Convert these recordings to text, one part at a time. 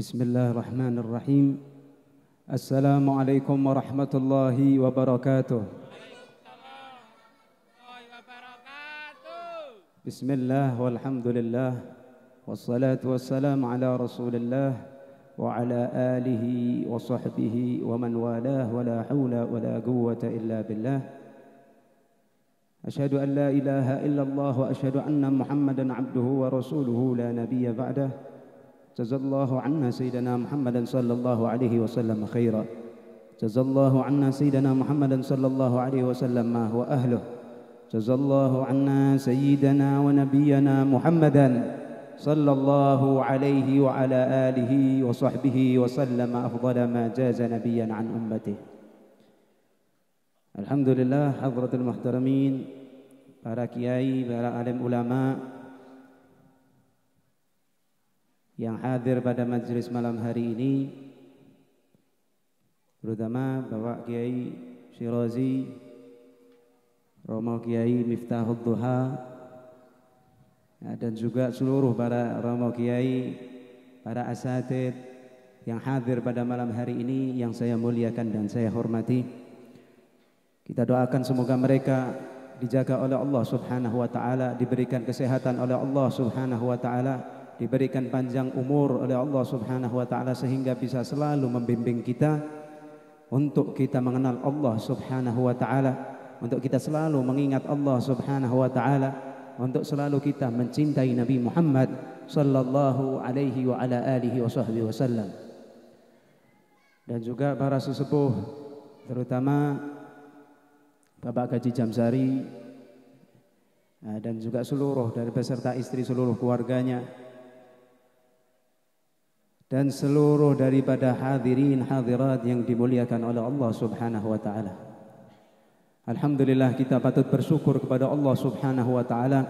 بسم الله الرحمن الرحيم السلام عليكم ورحمة الله وبركاته بسم الله والحمد لله والصلاة والسلام على رسول الله وعلى آله وصحبه ومن والاه ولا حول ولا قوة إلا بالله أشهد أن لا إله إلا الله وأشهد أن محمدا عبده ورسوله لا نبي بعده جزا الله عنا سيدنا محمدا صلى الله عليه وسلم خيرا. جزا الله عنا سيدنا محمدا صلى الله عليه وسلم ما هو أهله. جزا الله عنا سيدنا ونبينا محمدا صلى الله عليه وعلى آله وصحبه وسلم أفضل ما جاز نبيا عن أمته. Alhamdulillah hadratul muhtaramin para kiai, para alim ulama yang hadir pada majlis malam hari ini terutama Bapak Kiai Syirazi Romo Kiai Miftahul Duha dan juga seluruh para Romo Kiai para asatid yang hadir pada malam hari ini yang saya muliakan dan saya hormati. Kita doakan semoga mereka dijaga oleh Allah Subhanahu wa taala, diberikan kesehatan oleh Allah Subhanahu wa taala, diberikan panjang umur oleh Allah Subhanahu wa taala sehingga bisa selalu membimbing kita untuk kita mengenal Allah Subhanahu wa taala, untuk kita selalu mengingat Allah Subhanahu wa taala, untuk selalu kita mencintai Nabi Muhammad sallallahu alaihi wa ala alihi wasallam. Dan juga para sesepuh terutama Bapak Gaji Jamsari dan juga seluruh dari beserta istri seluruh keluarganya dan seluruh daripada hadirin hadirat yang dimuliakan oleh Allah Subhanahu wa taala. Alhamdulillah kita patut bersyukur kepada Allah Subhanahu wa taala.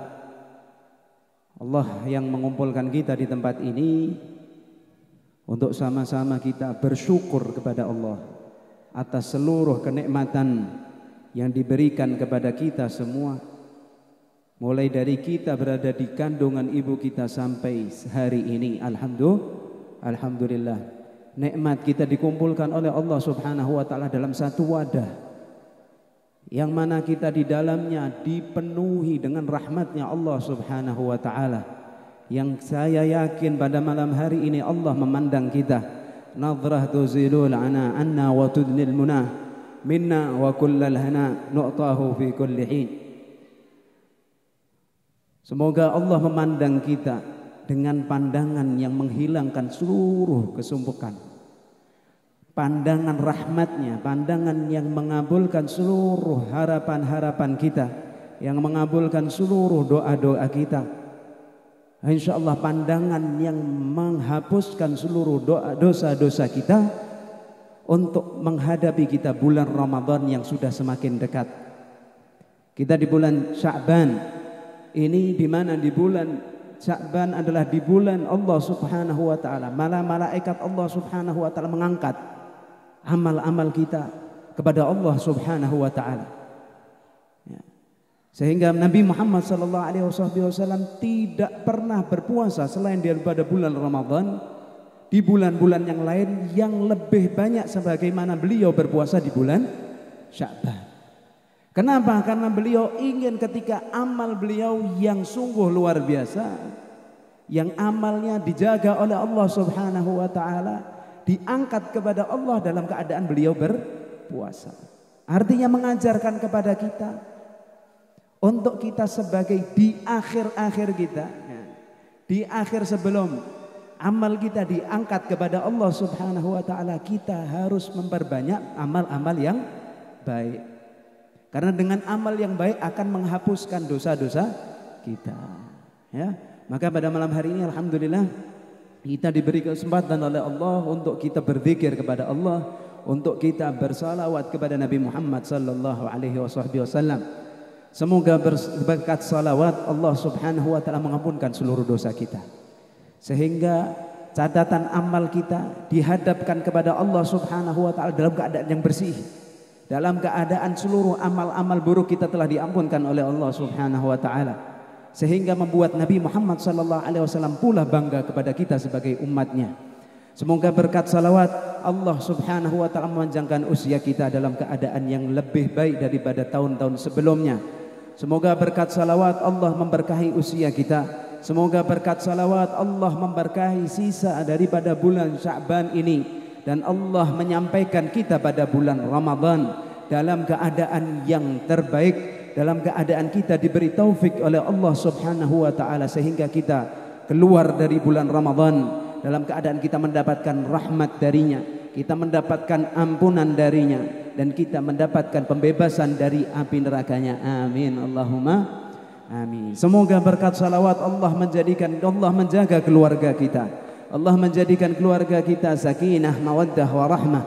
Allah yang mengumpulkan kita di tempat ini untuk sama-sama kita bersyukur kepada Allah atas seluruh kenikmatan yang diberikan kepada kita semua mulai dari kita berada di kandungan ibu kita sampai hari ini alhamdulillah alhamdulillah. Nikmat kita dikumpulkan oleh Allah Subhanahu wa taala dalam satu wadah. Yang mana kita di dalamnya dipenuhi dengan rahmatnya Allah Subhanahu wa taala. Yang saya yakin pada malam hari ini Allah memandang kita. Nadrah tuzilul ana anna wa tudnil munah minna wa kullal hana nu'tahu fi kulli hin. Semoga Allah memandang kita dengan pandangan yang menghilangkan seluruh kesumpukan. Pandangan rahmatnya, pandangan yang mengabulkan seluruh harapan-harapan kita. Yang mengabulkan seluruh doa-doa kita. Insya Allah pandangan yang menghapuskan seluruh dosa-dosa kita untuk menghadapi kita bulan Ramadan yang sudah semakin dekat. Kita di bulan Sya'ban. Ini di mana di bulan Sya'ban adalah di bulan Allah Subhanahu wa taala. Malah malaikat Allah Subhanahu wa taala mengangkat amal-amal kita kepada Allah Subhanahu wa taala. Ya. Sehingga Nabi Muhammad sallallahu alaihi wasallam tidak pernah berpuasa selain daripada bulan Ramadan di bulan-bulan yang lain yang lebih banyak sebagaimana beliau berpuasa di bulan Sya'ban. Kenapa? Karena beliau ingin ketika amal beliau yang sungguh luar biasa yang amalnya dijaga oleh Allah Subhanahu wa taala diangkat kepada Allah dalam keadaan beliau berpuasa. Artinya mengajarkan kepada kita untuk kita sebagai di akhir-akhir kita, ya, di akhir sebelum amal kita diangkat kepada Allah Subhanahu wa taala, kita harus memperbanyak amal-amal yang baik. Karena dengan amal yang baik akan menghapuskan dosa-dosa kita. Ya. Maka pada malam hari ini alhamdulillah kita diberi kesempatan oleh Allah untuk kita berzikir kepada Allah, untuk kita bersalawat kepada Nabi Muhammad sallallahu alaihi wasallam. Semoga berkat salawat Allah Subhanahu wa taala mengampunkan seluruh dosa kita sehingga catatan amal kita dihadapkan kepada Allah Subhanahu wa taala dalam keadaan yang bersih. Dalam keadaan seluruh amal-amal buruk kita telah diampunkan oleh Allah Subhanahu wa taala. Sehingga membuat Nabi Muhammad sallallahu alaihi wasallam pula bangga kepada kita sebagai umatnya. Semoga berkat salawat Allah subhanahu wa ta'ala memanjangkan usia kita dalam keadaan yang lebih baik daripada tahun-tahun sebelumnya. Semoga berkat salawat Allah memberkahi usia kita. Semoga berkat salawat Allah memberkahi sisa daripada bulan Sya'ban ini. Dan Allah menyampaikan kita pada bulan Ramadan dalam keadaan yang terbaik. Dalam keadaan kita diberi taufik oleh Allah subhanahu wa ta'ala sehingga kita keluar dari bulan Ramadan. Dalam keadaan kita mendapatkan rahmat darinya kita mendapatkan ampunan darinya dan kita mendapatkan pembebasan dari api nerakanya. Amin. Allahumma amin. Semoga berkat salawat Allah menjadikan Allah menjaga keluarga kita Allah menjadikan keluarga kita sakinah mawaddah warahmah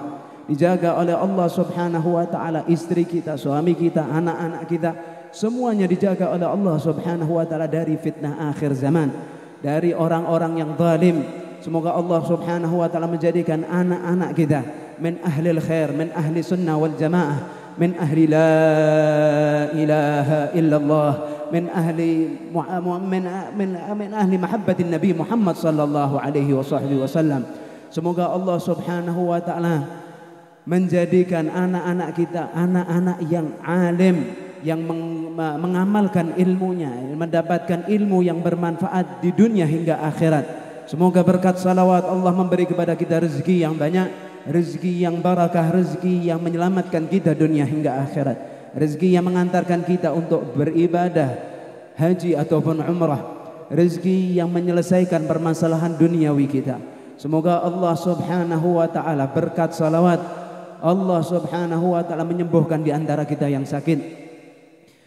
dijaga oleh Allah subhanahu wa ta'ala istri kita, suami kita, anak-anak kita semuanya dijaga oleh Allah subhanahu wa ta'ala dari fitnah akhir zaman dari orang-orang yang zalim. Semoga Allah Subhanahu wa taala menjadikan anak-anak kita min ahli khair, min ahli sunnah wal jamaah, min ahli la ilaha illallah, min ahli min min min ahli mahabbatin Nabi Muhammad sallallahu alaihi wasallam. Semoga Allah Subhanahu wa taala menjadikan anak-anak kita anak-anak yang alim yang mengamalkan ilmunya mendapatkan ilmu yang bermanfaat di dunia hingga akhirat Semoga berkat salawat Allah memberi kepada kita rezeki yang banyak, rezeki yang barakah, rezeki yang menyelamatkan kita dunia hingga akhirat. Rezeki yang mengantarkan kita untuk beribadah haji ataupun umrah. Rezeki yang menyelesaikan permasalahan duniawi kita. Semoga Allah Subhanahu wa taala berkat salawat Allah Subhanahu wa taala menyembuhkan di antara kita yang sakit.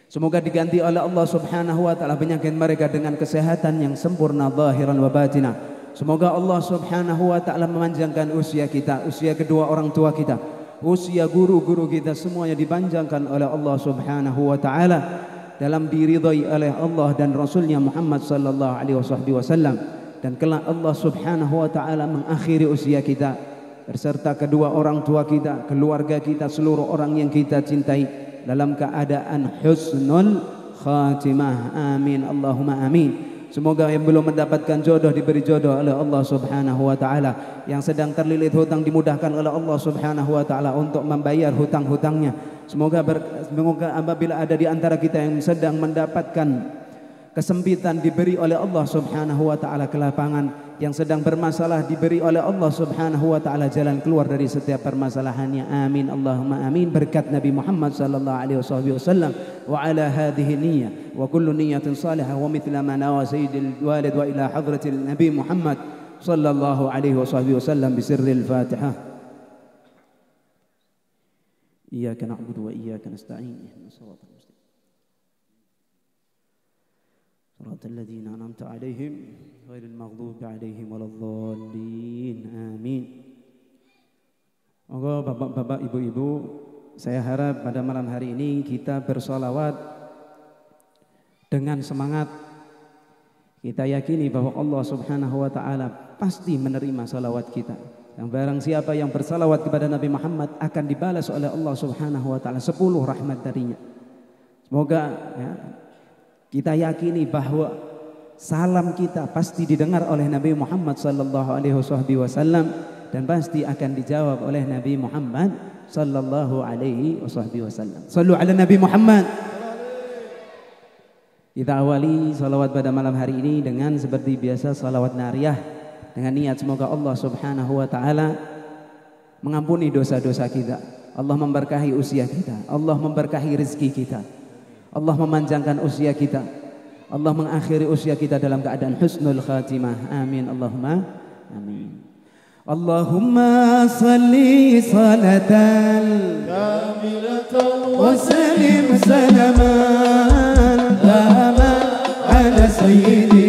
Semoga diganti oleh Allah Subhanahu wa taala penyakit mereka dengan kesehatan yang sempurna zahiran wa batinah. Semoga Allah Subhanahu wa taala memanjangkan usia kita, usia kedua orang tua kita, usia guru-guru kita semuanya dipanjangkan oleh Allah Subhanahu wa taala dalam diridhai oleh Allah dan Rasulnya Muhammad sallallahu alaihi wasallam dan kelak Allah Subhanahu wa taala mengakhiri usia kita beserta kedua orang tua kita, keluarga kita, seluruh orang yang kita cintai dalam keadaan husnul khatimah. Amin. Allahumma amin. Semoga yang belum mendapatkan jodoh diberi jodoh oleh Allah Subhanahu wa taala. Yang sedang terlilit hutang dimudahkan oleh Allah Subhanahu wa taala untuk membayar hutang-hutangnya. Semoga ber, semoga apabila ada di antara kita yang sedang mendapatkan kesempitan diberi oleh Allah Subhanahu wa taala kelapangan yang sedang bermasalah diberi oleh Allah Subhanahu wa taala jalan keluar dari setiap permasalahannya. Amin. Allahumma amin. Berkat Nabi Muhammad sallallahu alaihi wasallam wa ala hadhihi niyyah wa kullu niyyatin salihah wa mithla ma nawa sayyidil walid wa ila hadratil Nabi Muhammad sallallahu alaihi wasallam bi sirril Fatihah. Iyyaka na'budu wa iyyaka nasta'in. Ihdinas siratal mustaqim. صراط الذين أنعمت عليهم غير المغضوب عليهم ولا الضالين آمين Moga bapak-bapak, ibu-ibu, saya harap pada malam hari ini kita bersolawat dengan semangat. Kita yakini bahwa Allah Subhanahu wa taala pasti menerima salawat kita. Yang barang siapa yang bersalawat kepada Nabi Muhammad akan dibalas oleh Allah Subhanahu wa taala sepuluh rahmat darinya. Semoga ya, kita yakini bahwa salam kita pasti didengar oleh Nabi Muhammad sallallahu alaihi wasallam dan pasti akan dijawab oleh Nabi Muhammad sallallahu alaihi wasallam. Sallu ala Nabi Muhammad. Kita awali salawat pada malam hari ini dengan seperti biasa salawat nariyah dengan niat semoga Allah Subhanahu wa taala mengampuni dosa-dosa kita. Allah memberkahi usia kita. Allah memberkahi rezeki kita. Allah memanjangkan usia kita. Allah mengakhiri usia kita dalam keadaan husnul khatimah. Amin. Allahumma amin. Allahumma salli salatan kamilatan wa salim salaman ala sayyidina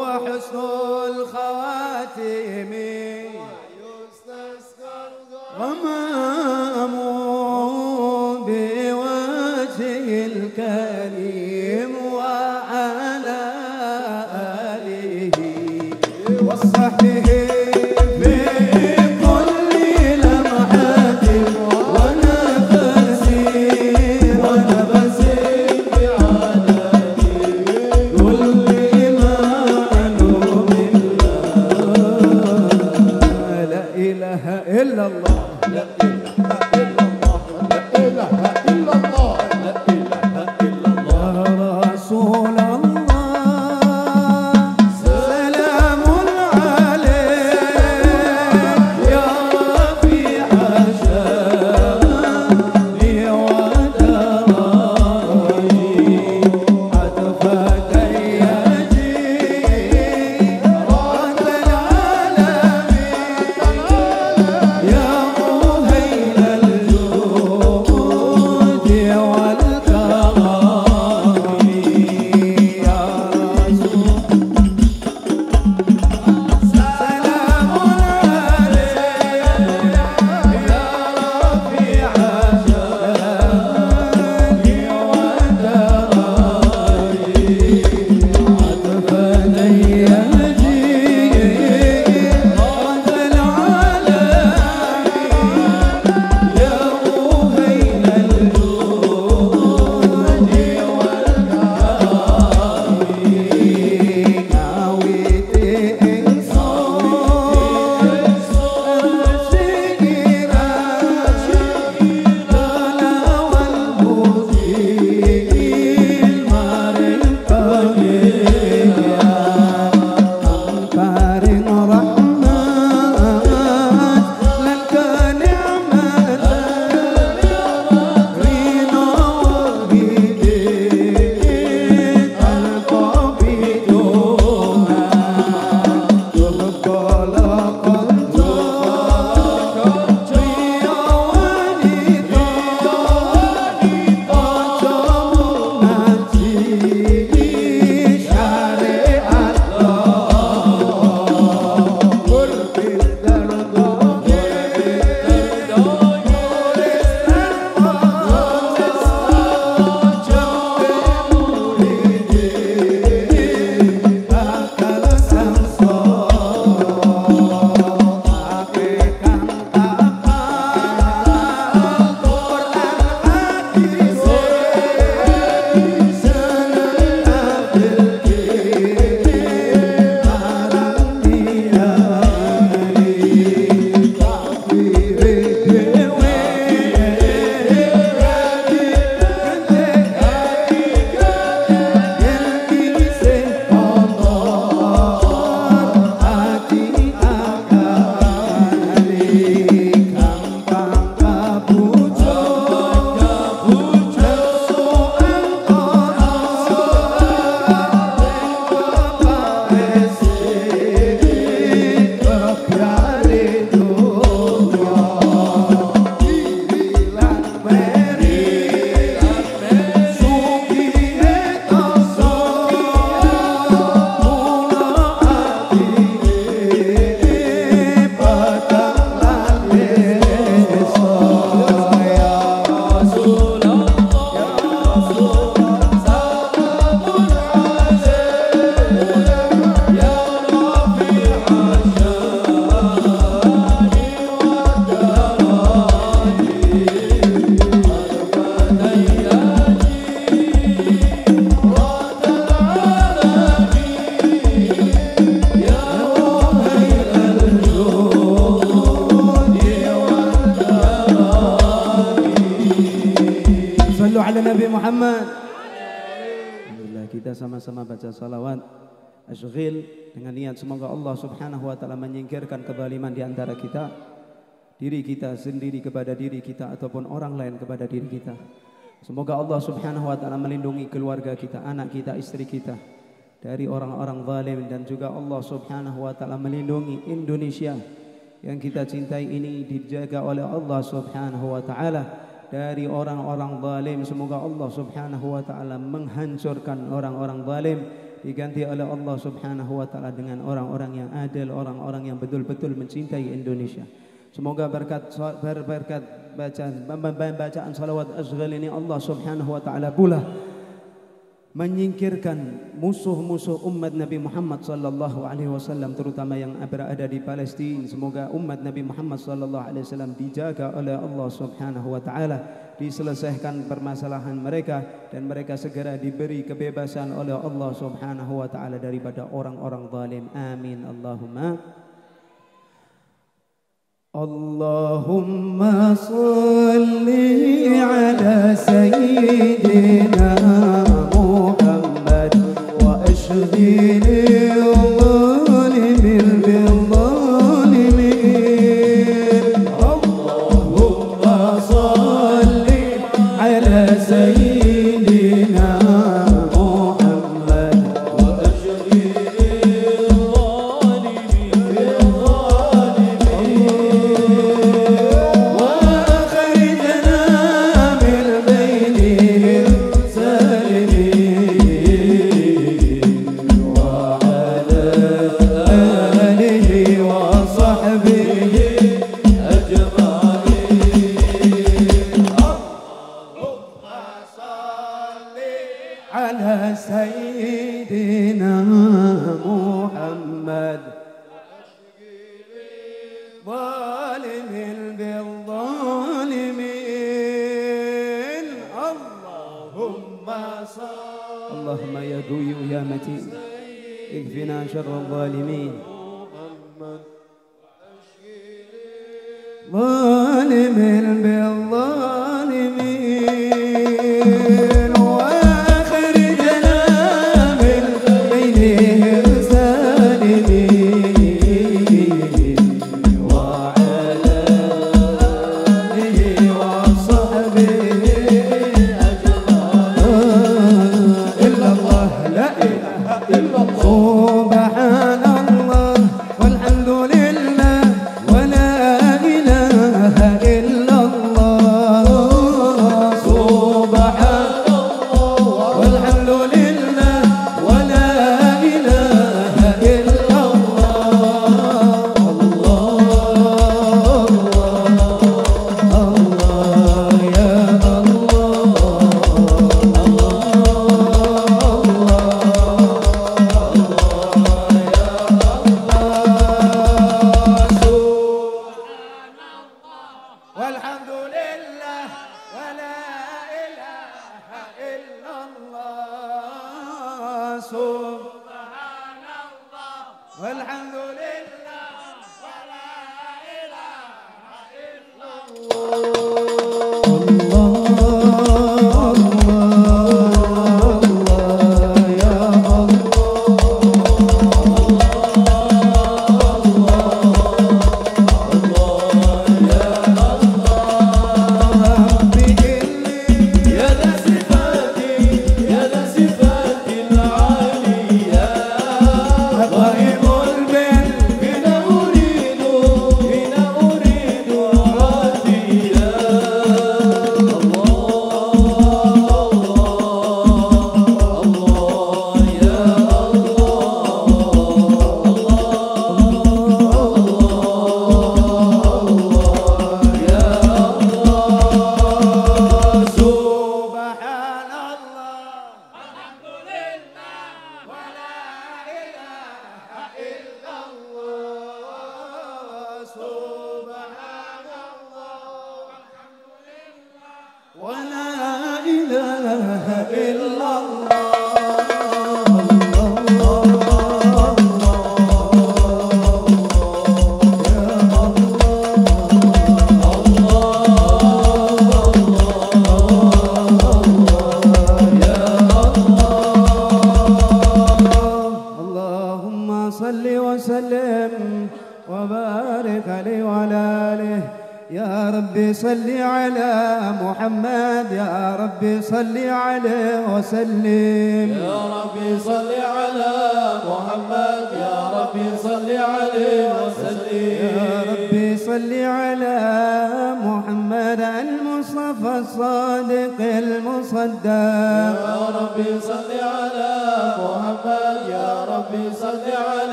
وحسن الخواتم sama-sama baca salawat Ashghil dengan niat. Semoga Allah subhanahu wa ta'ala menyingkirkan kezaliman di antara kita Diri kita sendiri kepada diri kita ataupun orang lain kepada diri kita. Semoga Allah subhanahu wa ta'ala melindungi keluarga kita, anak kita, istri kita Dari orang-orang zalim. Dan juga Allah subhanahu wa ta'ala melindungi Indonesia Yang kita cintai ini dijaga oleh Allah subhanahu wa ta'ala dari orang-orang zalim semoga Allah Subhanahu wa taala menghancurkan orang-orang zalim diganti oleh Allah Subhanahu wa taala dengan orang-orang yang adil, orang-orang yang betul-betul mencintai Indonesia. Semoga berkat berkat bacaan bacaan salawat azghal ini Allah Subhanahu wa taala pula menyingkirkan musuh-musuh umat Nabi Muhammad sallallahu alaihi wasallam terutama yang berada di Palestina semoga umat Nabi Muhammad sallallahu alaihi wasallam dijaga oleh Allah Subhanahu wa taala diselesaikan permasalahan mereka dan mereka segera diberi kebebasan oleh Allah Subhanahu wa taala daripada orang-orang zalim. Amin. Allahumma Allahumma salli ala sayyidina شبيلي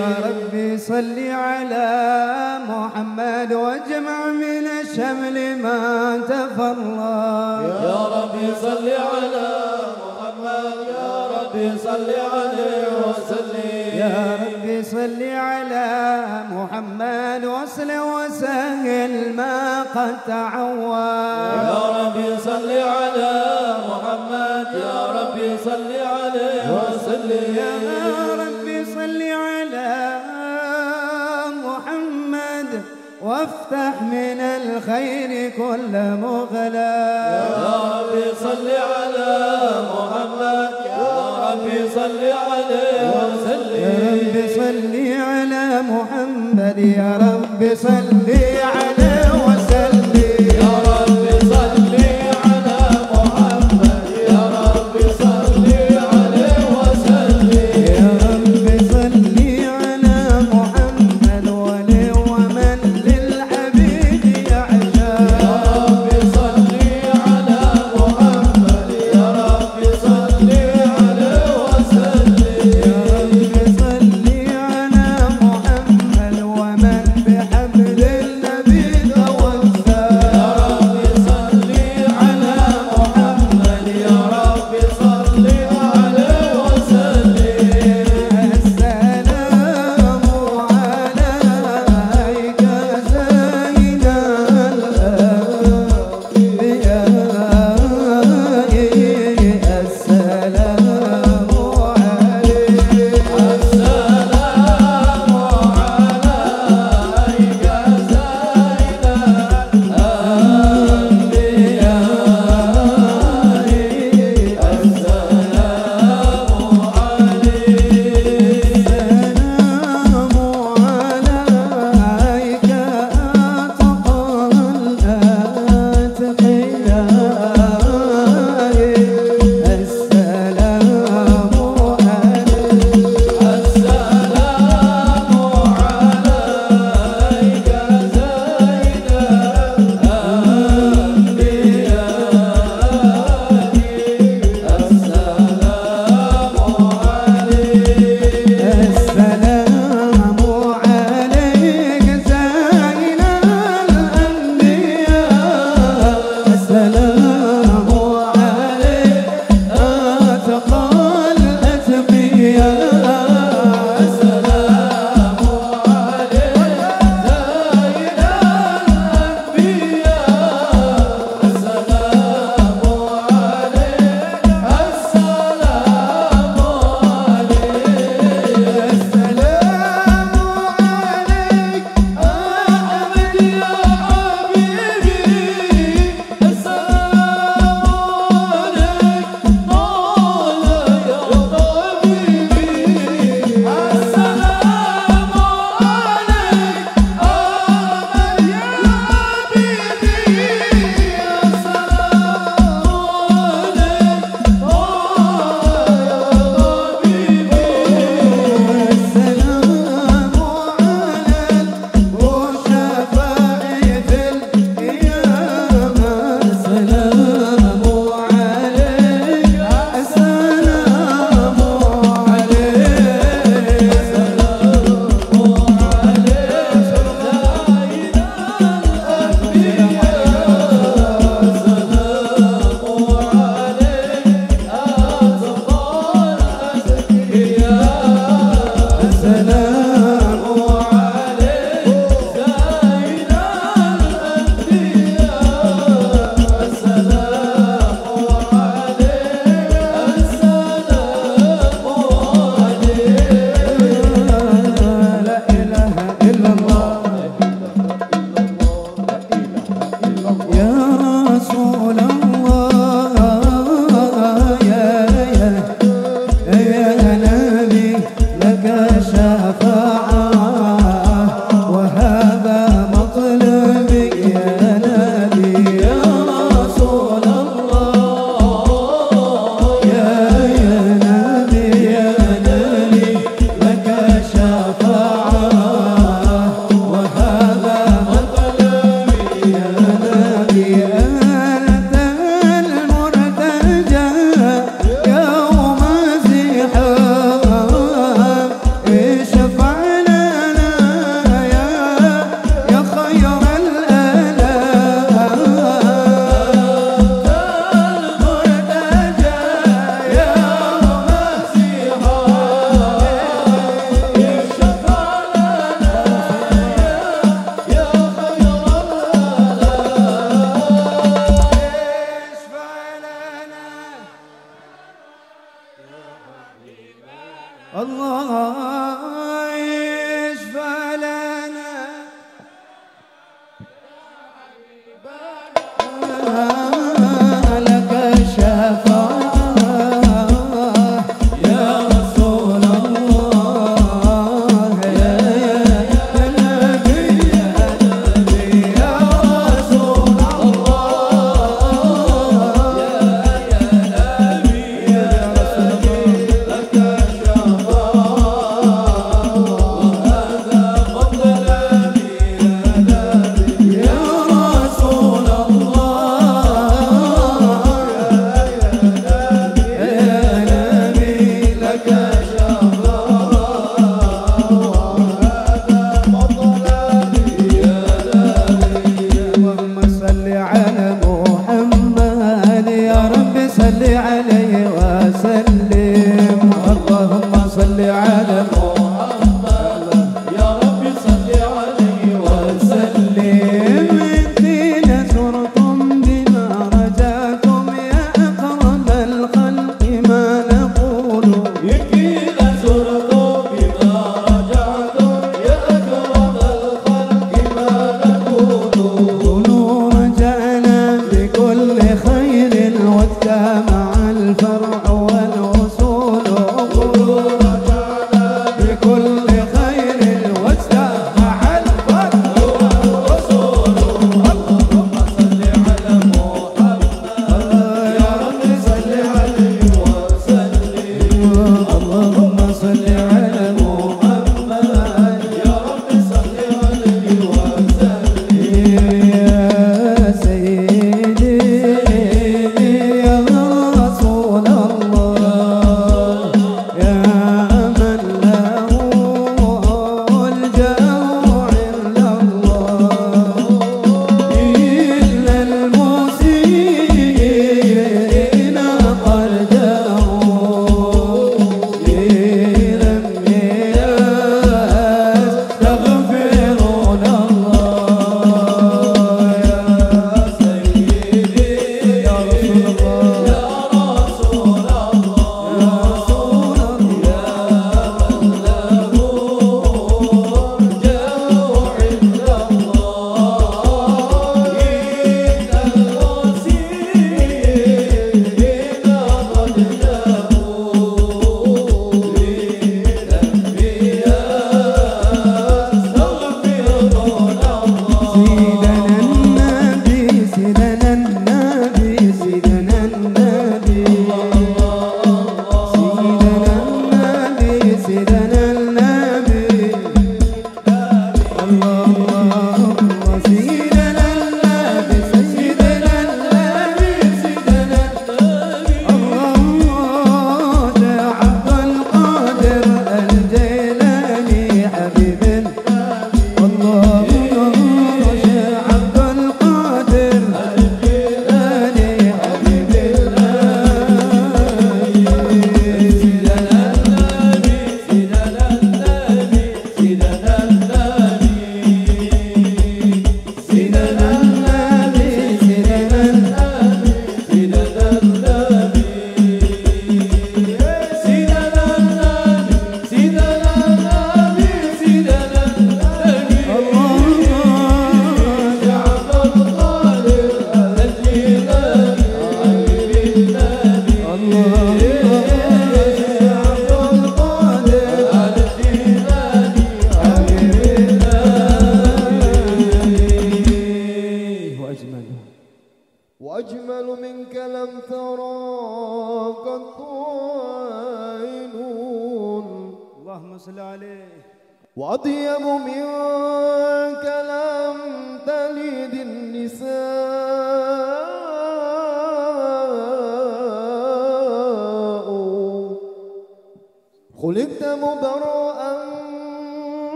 يا ربي صل على محمد واجمع من الشمل ما تفرق يا ربي صل على محمد يا ربي صل عليه وسلم. يا ربي صل على محمد واصل وسهل ما قد تعود يا ربي صل على محمد يا ربي صل عليه وسلم. وافتح من الخير كل مغلق يا ربي صل على محمد. يا ربي صل عليه يا وسلم رب صل على محمد. يا رب صل عليه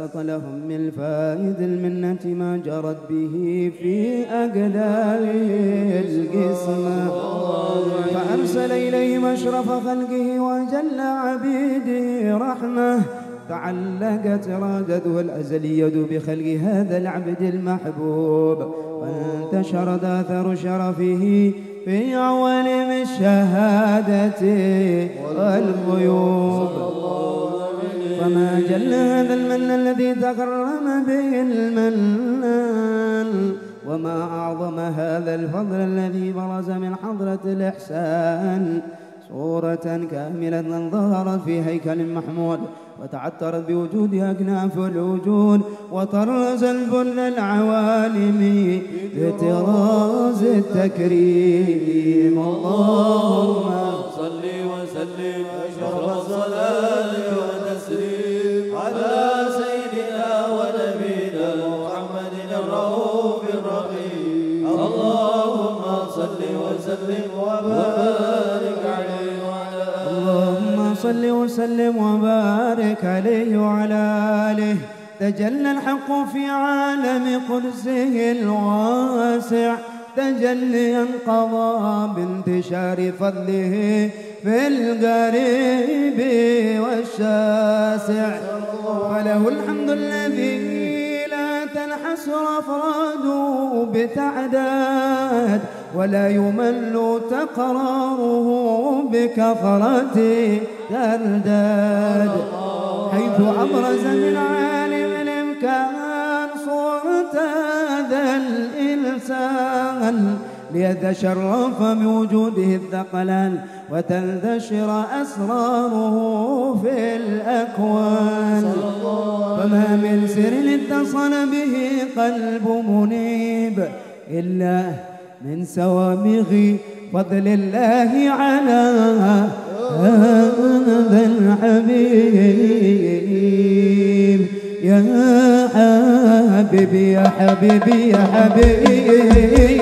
وبسط لهم من فائد المنة ما جرت به في أقدار القسمة. فأرسل إليهم أشرف خلقه وجل عبيده رحمة. تعلقت إرادته الأزلية بخلق هذا العبد المحبوب. وانتشرت آثار شرفه في عوالم الشهادة والغيوب فما جل هذا المن الذي تكرم به المنان. وما أعظم هذا الفضل الذي برز من حضرة الإحسان. صورة كاملة ظهرت في هيكل محمود وتعترت بوجودها أكناف الوجود وطرز الفل العوالم بطراز التكريم. اللهم صل وسلم أشرف الصلاة. اللهم صل وسلم وبارك عليه وعلى آله. تجلى الحق في عالم قدسه الواسع. تجليا قضى بانتشار فضله في القريب والشاسع. فله الحمد الذي لا تنحسر أفراده بتعداد ولا يمل تقراره بكثرة ترداد حيث أبرز من عالم الإمكان صورة هذا الإنسان ليتشرف بوجوده الثقلان وتنتشر أسراره في الأكوان. فما من سر اتصل به قلب منيب إلا من سوامغ فضل الله على هذا الحبيب. يا حبيبي يا حبيبي يا حبيبي.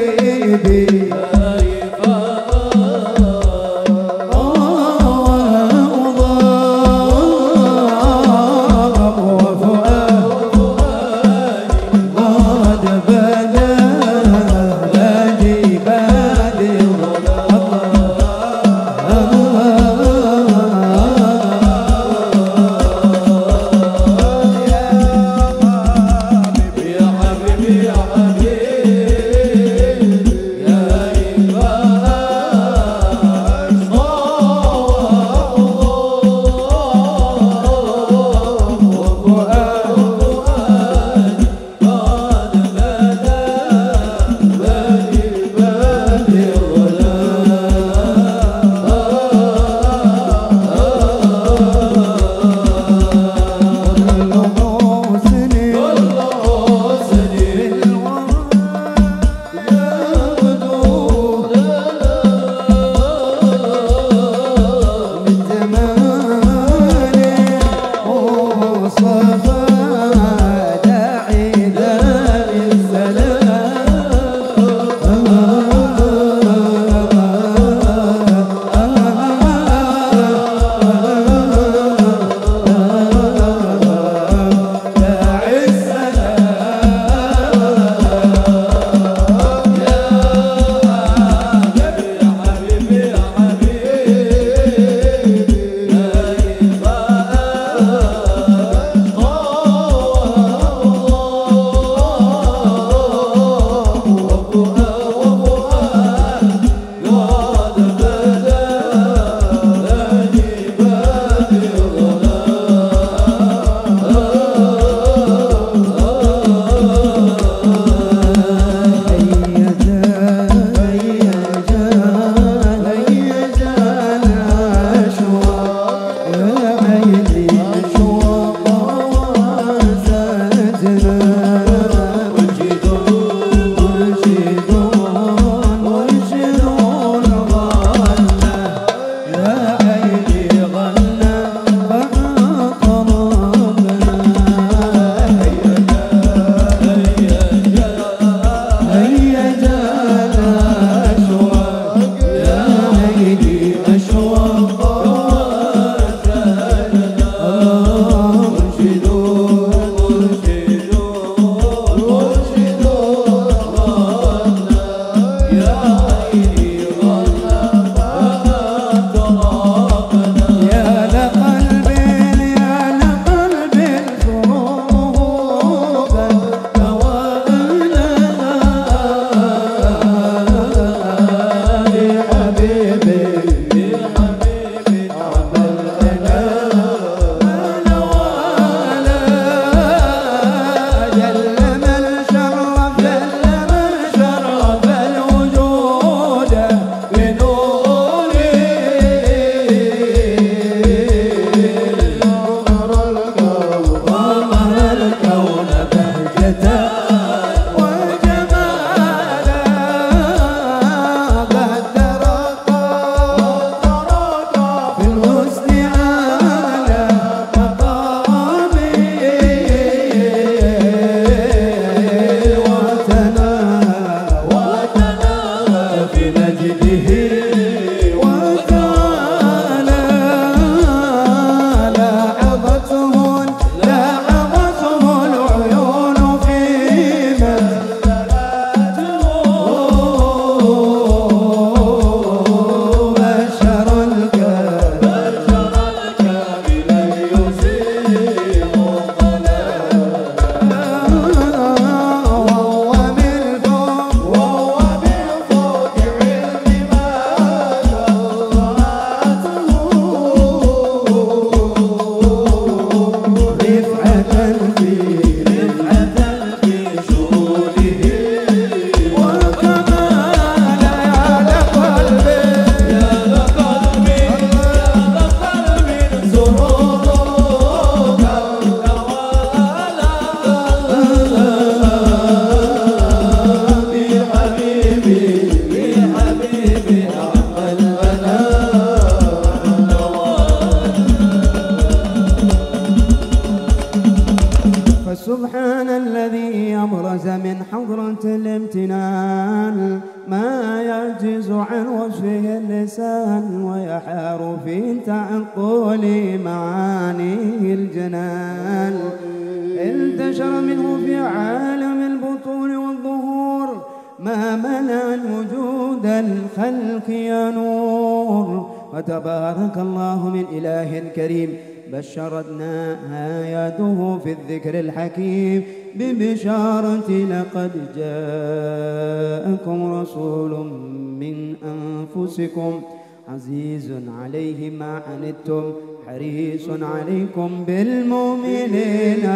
بالمؤمنين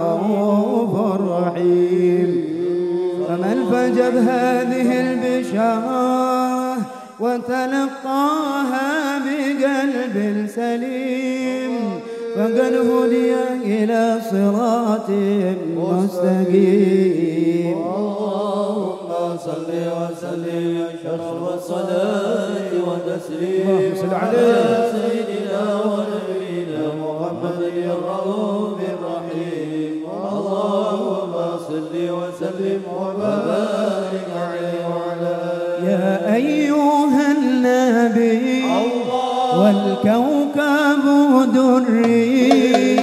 رؤوف رحيم فمن فجب هذه البشارة وتلقاها بقلب سليم فقد هدي إلى صراط مستقيم اللهم صل وسلم شرف الصلاة صل عليه. سيدنا الرؤوف الرحيم. اللهم صل وسلم وبارك عليه وعلى يا أيها النبي والكوكب دري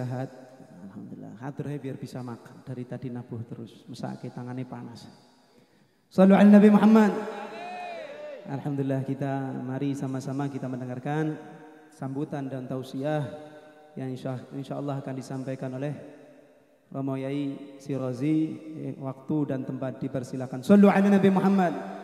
istirahat. Alhamdulillah. Haturnya biar bisa makan. Dari tadi nabuh terus. Mesake tangannya panas. Salu ala Nabi Muhammad. Alhamdulillah kita mari sama-sama kita mendengarkan sambutan dan tausiah yang insya, insya Allah akan disampaikan oleh Romo Yai Sirozi. Eh, waktu dan tempat dipersilakan. Sallu ala Nabi Muhammad.